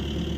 you